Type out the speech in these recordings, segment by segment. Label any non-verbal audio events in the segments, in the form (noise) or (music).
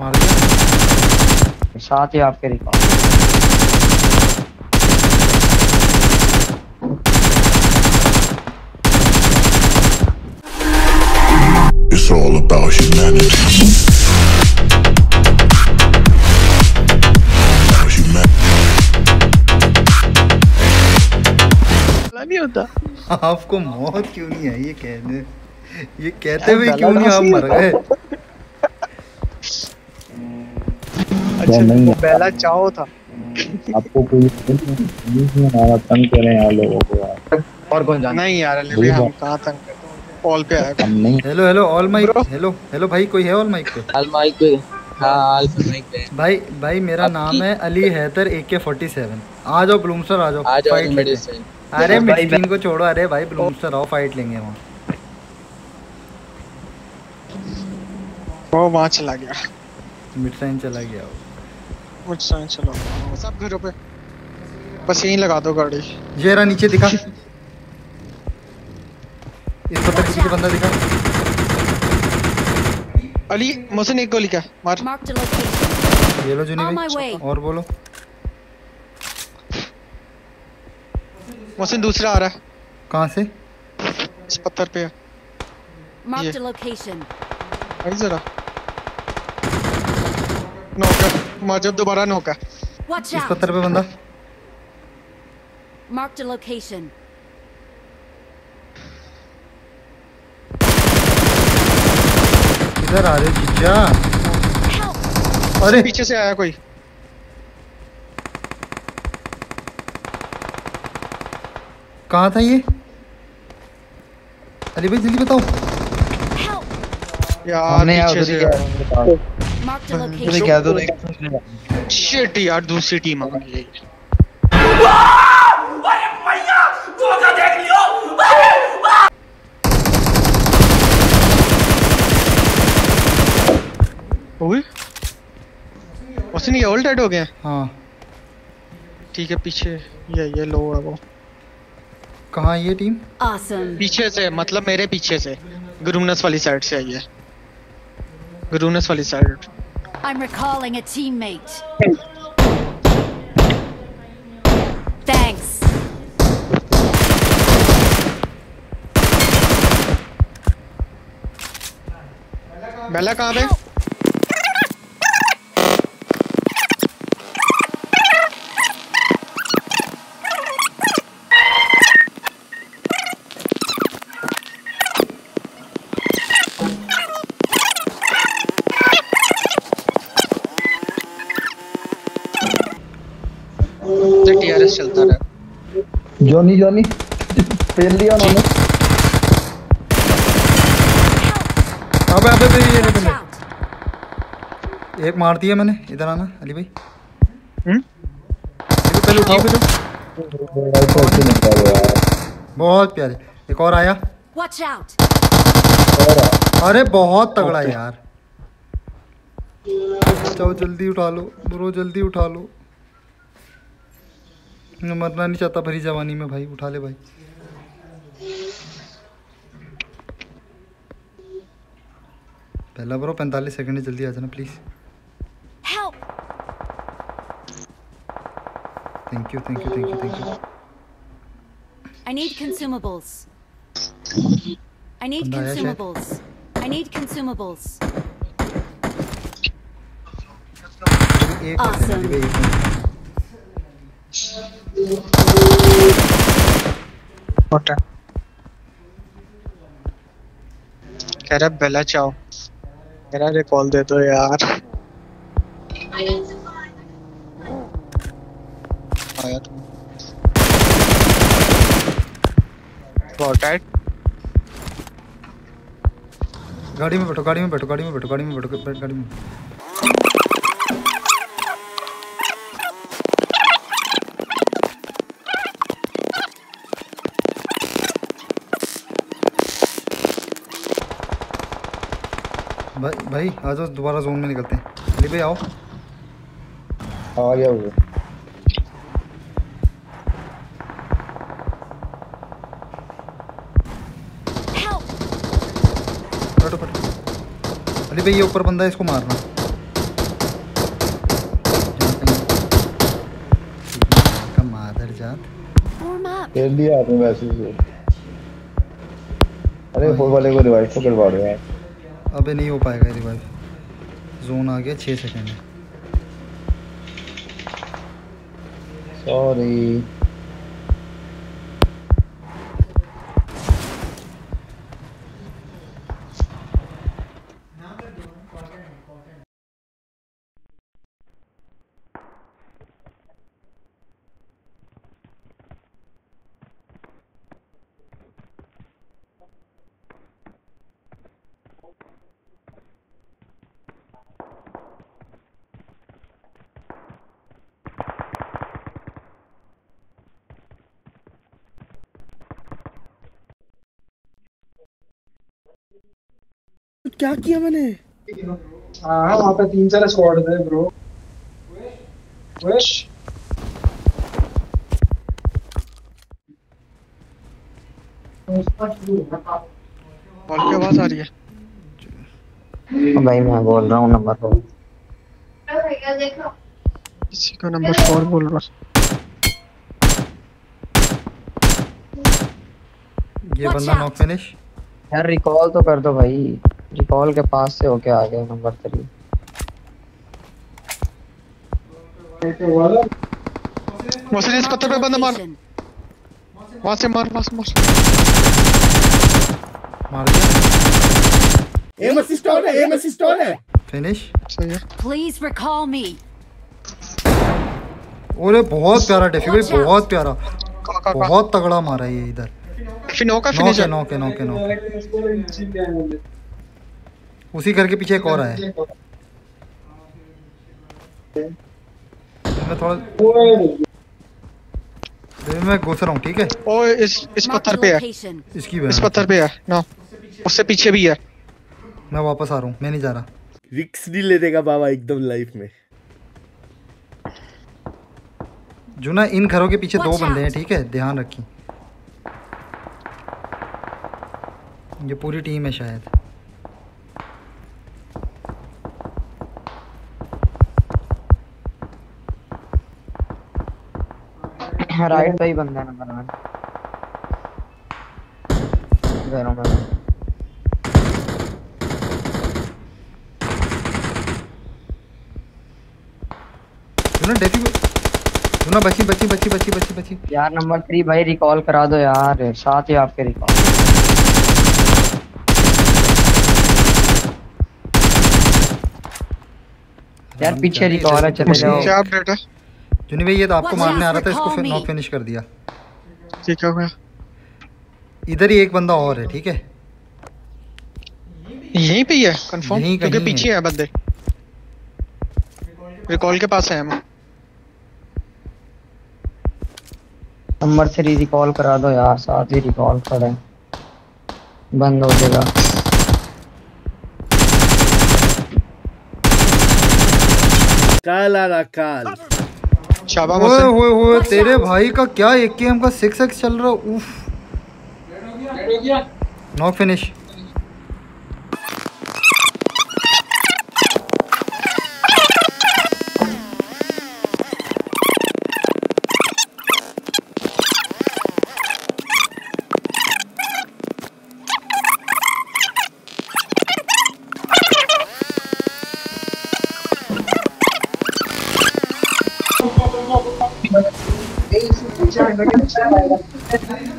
मार दिया। साथ ही आपके record It's all about humanity. About humanity. नहीं होता। आपको मौत क्यों नहीं आई? ये कहने ये कहते हुए क्यों नहीं आप मर गए? अच्छा वो पहला चाहो था। आपको कोई हमारा तंग करें यार लोगों को यार। और कौन जाना? नहीं यार अली हम कहाँ तंग करते कॉल पे आया हम नहीं। Hello hello all mic hello hello भाई कोई है ऑल माइक पे? हाल माइक पे। हाँ माइक पे। भाई भाई मेरा नाम है अली हैदर ए के फोर्टी सेवन आ जाओ ब्लूमसर आ जाओ आ जाओ फाइट लेंगे। अरे भाई, मिडस्क्रीन को छोड़ो अरे भाई ब्लूमसर आओ फाइट लेंगे वहाँ। वो वहाँ चला गया। मिड साइन चला गया वो। मुझसे चलो। सब घरों पे। बस यहीं लगा दो गाड़ी। ये रहा नीचे दिखा। (laughs) इस पत्थर के पीछे बंदा दिखा। अली मुझसे एक गोली क्या? मार. ये लो जुनी भाई। और बोलो। मुझसे दूसरा आ रहा है। कहाँ से? इस पत्थर पे है। Yeah. a location. आई जरा। नौका मार जब दोबारा नौका Watch इस पत्थर पे बंदा? Marked a location. इधर आ रहे जीजा। अरे। पीछे से आया कोई। कहाँ था ये? अली भाई जल्दी बताओ। यार पीछे से ही क्या Marked a उधर ही क्या दो शिट यार दूसरी टीम आ गई। ओए। उसने ये ऑल डेड हो गए? हाँ। ठीक है पीछे ये ये लो है वो। कहाँ है ये टीम Awesome. पीछे से मतलब मेरे पीछे से गुरुनस वाली साइड से आई है गुरुनस वाली side I'm recalling a teammate. Thanks. Bela कहाँ पे TRS चलता रहा। जॉनी जॉनी फेल दिया उन्होंने। अबे अबे अबे ये बंदे एक मार दिया मैंने इधर आना अली भाई। हम्म? पहले उठाओ यार बहुत प्यारे। एक और आया। Watch out. अरे बहुत तगड़ा है यार। चलो जल्दी उठा लो ब्रो जल्दी उठा लो। मैं मरना नहीं चाहता भरी जवानी में भाई उठा ले भाई पहला ब्रो पैंतालीस सेकंड जल्दी आ जाना please thank you thank you thank you thank you I need consumables. I need consumables. I need consumables. एक Awesome. होता कह रहा बेला चाओ। कह रहा रिकॉल दे दो यार। आया तुम Spotted. गाड़ी में बैठो, गाड़ी में बैठो, गाड़ी में बैठो, गाड़ी में बैठ, गाड़ी में। भाई भाई आ जाओ तो दोबारा जोन में निकलते हैं। अली भाई आओ। हाँ, आ गया हुआ पटो अली भाई ये ऊपर बंदा है इसको मारना। खेल दिया आपने मैसेज अरे फोर वाले को रिवाइव तो करवा रहे हैं। अबे नहीं हो पाएगा रिवाइव जोन आ गया छः सेकेंड सॉरी क्या किया मैंने? हाँ वहाँ पे तीन चार स्क्वाड थे ब्रो विश बॉल की आवाज़ आ रही है? भाई मैं बोल रहा हूँ नंबर फोर किसी का नंबर फोर बोल रहा ये बंदा नॉक फिनिश यार रिकॉल तो कर दो भाई। रिकॉल के पास से होके आ गए नंबर थ्री। मोहसिन इस पत्थर पे बंदा मार. वहाँ से मार वहाँ से मार। मार दिया। एम असिस्ट ऑन है एम असिस्ट ऑन है। फिनिश सही है। Please recall me. ओरे बहुत प्यारा डेफी भाई. बहुत प्यारा। का का का बहुत तगड़ा मारा ये इधर। फिर नो का नॉक फिनिश है। नॉक है नॉक है नॉक उसी घर के पीछे एक और है मैं थोड़ा मैं घुस रहा हूँ ठीक है? ओ इस इस पत्थर पे है। इसकी इस पत्थर पे है नो। उससे पीछे भी है। मैं वापस आ रहा हूँ मैं नहीं जा रहा। रिक्स नहीं ले देगा बाबा एकदम लाइफ में। जो ना इन घरों के पीछे दो बंदे हैं ठीक है? ध्यान रखी। ये पूरी टीम है शायद। राइट पे ही बंदा है नंबर वन। घरों में। जो ना डेफी जो बची बची बची बची बची बची। यार नंबर थ्री भाई रिकॉल करा दो यार। साथ ही आपके रिकॉल यार पीछे रिकॉल है चले जाओ। क्या है जुनी भाई ये तो आपको मारने आ रहा था इसको फिर नॉक फिनिश कर दिया। ठीक है गया इधर ही एक बंदा और है ठीक है? यहीं पे ही है कंफर्म यहीं क्योंकि पीछे है। बंदे। रिकॉल के पास है हम। नंबर थ्री रिकॉल करा दो यार साथ ही रिकॉल खड़े हैं। बंद हो जाएगा। काल आ काल ओए ओए होए होए तेरे भाई का क्या एक के का सिक्स चल रहा? उफ। नॉक फिनिश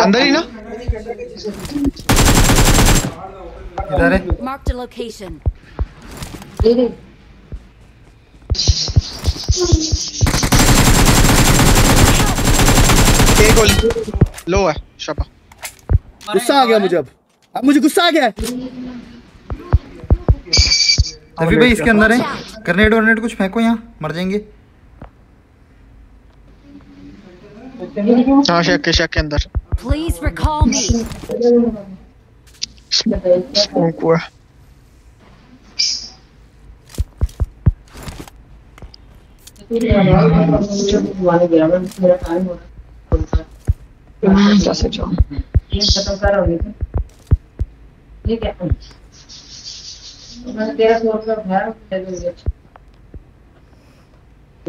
अंदर ही ना। इधर है। Marked a location. एक गोली। लो है शाबा। गुस्सा आ गया मुझे अब। अब मुझे गुस्सा आ गया है। रवि भाई इसके अंदर है। ग्रेनेड वर्नेड कुछ फेंको यहाँ मर जाएँगे। हाँ शेक के शेक के अंदर। Please recall me. स्मोक हुआ। कैसे जाओ नहीं ले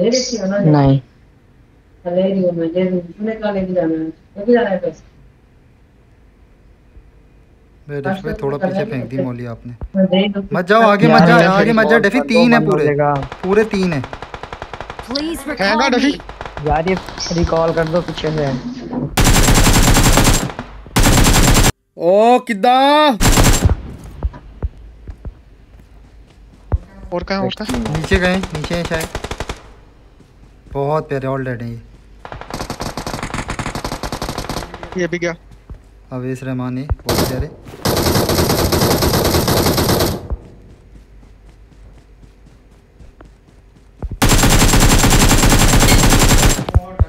रही हूँ मैं ले रही हूँ तूने कहाँ लेके जाना है लेके जाना है पैसे डेफी भाई थोड़ा पीछे फेंक दी मौली आपने। मैं मत जाओ आगे मत जाओ आगे मत जाओ डेफी तीन है पूरे। पूरे तीन है। हैगा डफी. यार ये रिकॉल कर दो पीछे से। ओ किदा और कहाँ और कहाँ? नीचे गए नीचे है शायद। बहुत प्यारे ऑल डेड हैं ये भी गया अवेश रहमान ये बहुत प्यारे।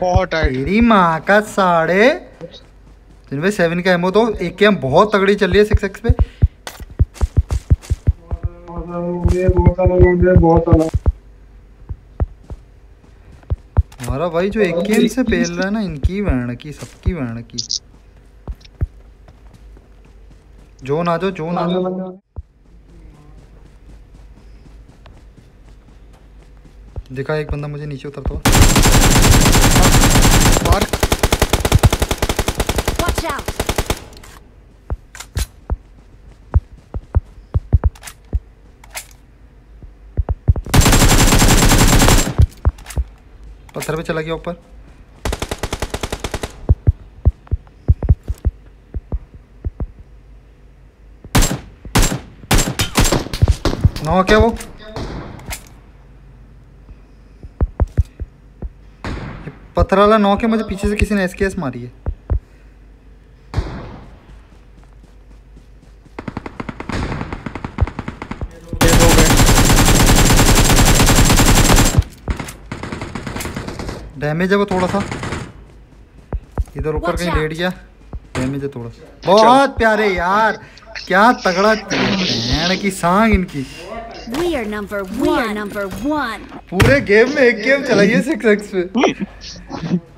बहुत टाइट तेरी माँ का साढ़े जिनमें सेवन का एमओ तो एक के हम बहुत तगड़ी चल रही है सिक्स एक्स पे। बहुत बहुत हमारा भाई जो एक गेम से पेल रहा है ना इनकी वर्ण की सबकी वर्ण की। जो ना जो जो ना जाओ दिखा एक बंदा मुझे नीचे उतरता हुआ। पत्थर पे चला गया ऊपर। नौ क्या वो? पत्थर वाला नौ के मुझे पीछे से किसी ने एसकेएस मारी है ये दो गए डैमेज है वो थोड़ा सा। इधर ऊपर कहीं लेट गया। डैमेज है थोड़ा सा। बहुत प्यारे यार। क्या तगड़ा भैन की सांग इनकी। We are number one. We are number one. पूरे गेम में एक गेम चलाइए सिक्स एक्स पे। (laughs)